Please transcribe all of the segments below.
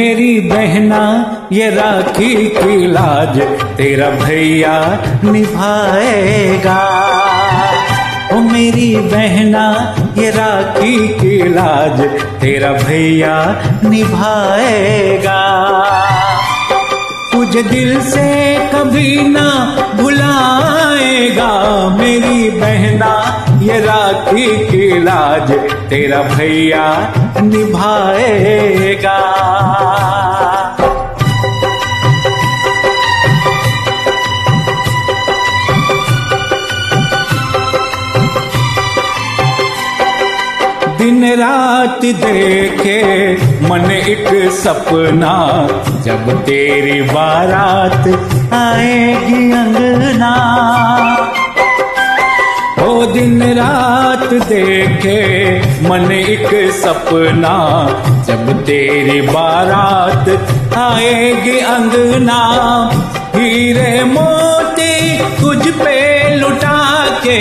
मेरी बहना, ये राखी की लाज तेरा भैया निभाएगा। ओ मेरी बहना, ये राखी की लाज तेरा भैया निभाएगा। तुझे दिल से कभी ना भुलाएगा मेरी बहना ये राखी की लाज, तेरा भैया निभाएगा। दिन रात देखे मन एक सपना, जब तेरी बारात आएगी अंगना। दिन रात देखे, मन एक सपना, जब तेरी बारात आएगी अंगना, हीरे मोती तुझ पे लुटा के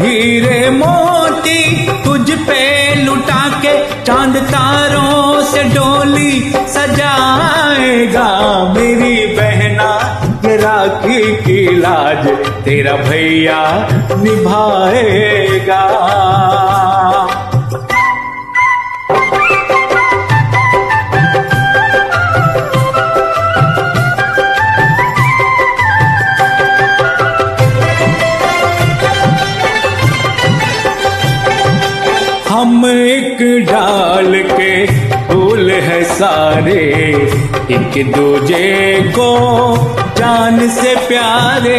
हीरे मोती तुझ पे लुटा के चाँद तारों से डोली सजाएगा, मेरी बहना राखी की लाज तेरा भैया निभाएगा। हम एक डाल के फूल है सारे, एक दूजे को जान से प्यारे।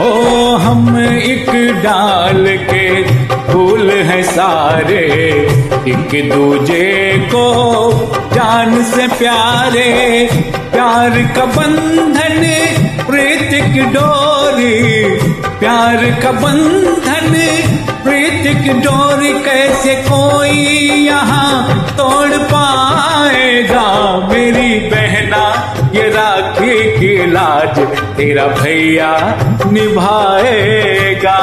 हो, हम एक डाल के फूल है सारे, एक दूजे को जान से प्यारे। प्यार का बंधन, प्रीत की डोरी, प्यार का बंधन डोर डोरी कैसे कोई यहाँ तोड़ पाएगा? मेरी बहना, ये राखी की लाज तेरा भैया निभाएगा।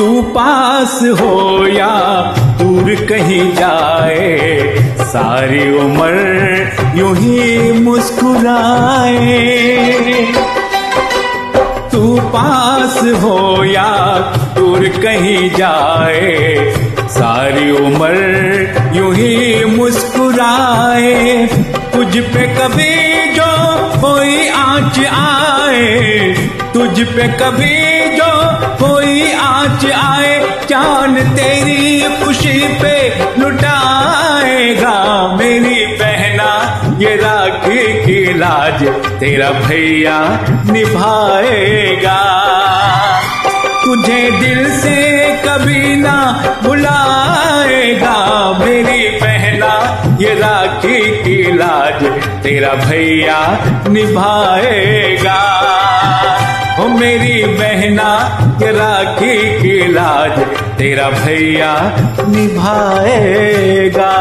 तू पास हो या दूर कहीं जाए, सारी उम्र यूँ ही मुस्कुराए। तू पास हो या दूर कहीं जाए, सारी उम्र यूँ ही मुस्कुराए। तुझ पे कभी जो कोई आँच आए, तुझ पे कभी जो चाँद तेरी खुशी पे लुटाएगा मेरी बहना। ये राखी की लाज तेरा भैया निभाएगा। तुझे दिल से कभी ना भुलाएगा मेरी बहना। ये राखी की लाज तेरा भैया निभाएगा। ओ मेरी बहना, ये राखी की लाज तेरा भैया निभाएगा।